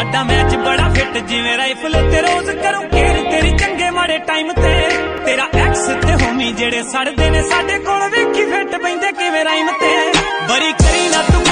ਸਾਡਾ ਮੈਚ ਬੜਾ ਫਿੱਟ ਜਿਵੇਂ ਰਾਈਫਲ ਤੇ ਰੋਜ਼ ਕਰੋ ਕੇਰ ਤੇਰੀ ਚੰਗੇ ਮਾੜੇ ਟਾਈਮ ਤੇ। ਤੇਰਾ ਐਕਸ ਤੇ ਹੋਮੀ ਜਿਹੜੇ ਸੜਦੇ ਨੇ, ਸਾਡੇ ਕੋਲ ਵੇਖੀ ਫਿੱਟ ਪੈਂਦੇ ਕਿਵੇਂ ਰਾਈਮ ਤੇ। ਬਰੀ ਕਰੀ ਨਾ ਤੂੰ